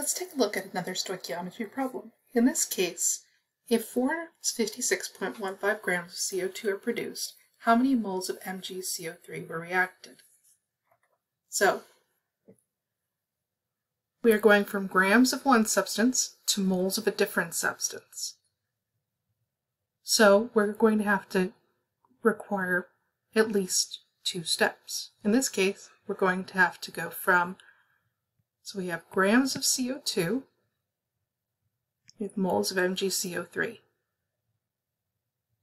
Let's take a look at another stoichiometry problem. In this case, if 456.15 grams of CO2 are produced, how many moles of MgCO3 were reacted? So, we are going from grams of one substance to moles of a different substance. So we're going to have to require at least two steps. In this case, we're going to have to go from, so we have grams of CO2 with moles of MgCO3.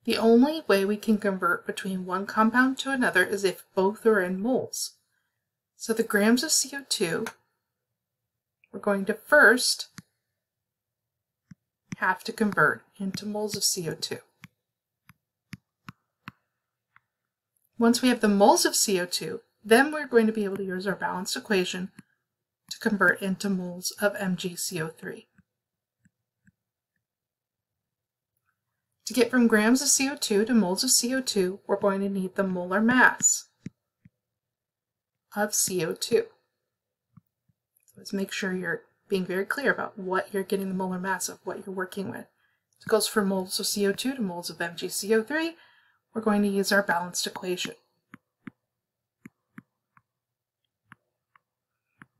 The only way we can convert between one compound to another is if both are in moles. So the grams of CO2, we're going to first have to convert into moles of CO2. Once we have the moles of CO2, then we're going to be able to use our balanced equation to convert into moles of MgCO3. To get from grams of CO2 to moles of CO2, we're going to need the molar mass of CO2. So let's make sure you're being very clear about what you're getting the molar mass of, what you're working with. It goes from moles of CO2 to moles of MgCO3. We're going to use our balanced equation.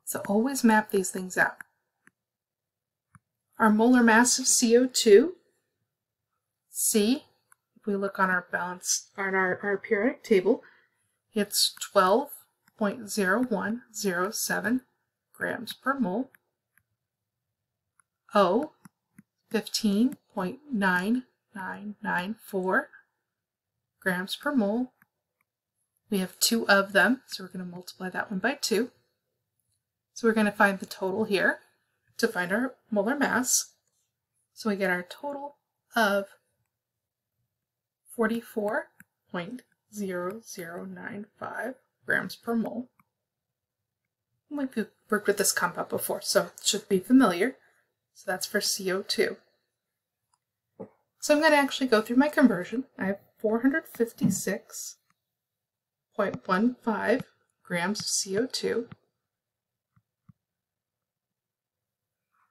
So always map these things out. Our molar mass of CO2 C, if we look on our balance on our, our periodic table, it's 12.0107 grams per mole. O, 15.9994 grams per mole. We have two of them, so we're going to multiply that one by two. So we're going to find the total here to find our molar mass. So we get our total of 44.0095 grams per mole. We've worked with this compound before, so it should be familiar. So that's for CO2. So I'm going to actually go through my conversion. I have 456.15 grams of CO2.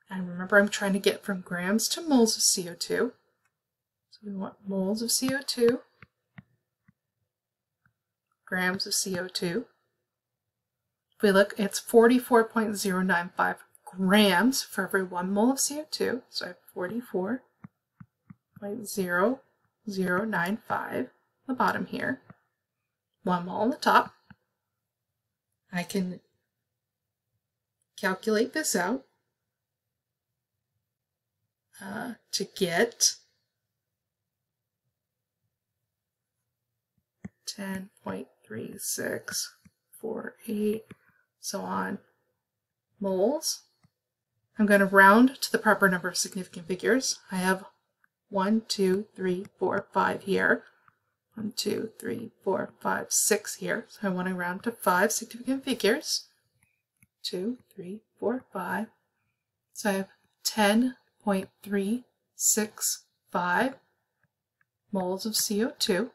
And remember, I'm trying to get from grams to moles of CO2. So we want moles of CO2, grams of CO2. If we look, it's 44.095 grams for every one mole of CO2. So I have 44.0095 the bottom here, one mole on the top. I can calculate this out uh, to get 10.3648, so on, moles. I'm going to round to the proper number of significant figures. I have 1, 2, 3, 4, 5 here. 1, 2, 3, 4, 5, 6 here. So I want to round to 5 significant figures. 2, 3, 4, 5. So I have 10.365 moles of CO2.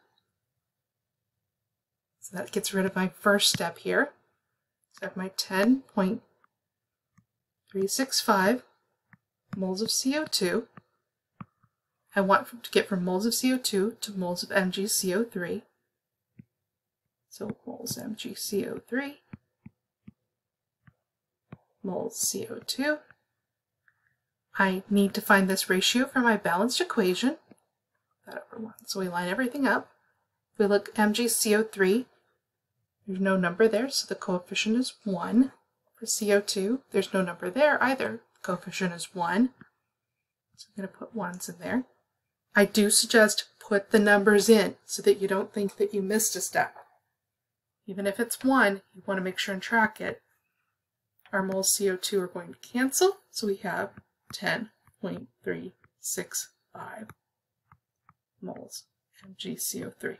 So that gets rid of my first step here. So I have my 10.365 moles of CO2. I want to get from moles of CO2 to moles of MgCO3. So moles MgCO3, moles CO2. I need to find this ratio for my balanced equation. That over 1. So we line everything up. We look MgCO3, there's no number there, so the coefficient is 1. For CO2, there's no number there either. The coefficient is 1. So I'm going to put 1s in there. I do suggest put the numbers in so that you don't think that you missed a step. Even if it's 1, you want to make sure and track it. Our moles CO2 are going to cancel, so we have 10.365 moles MgCO3.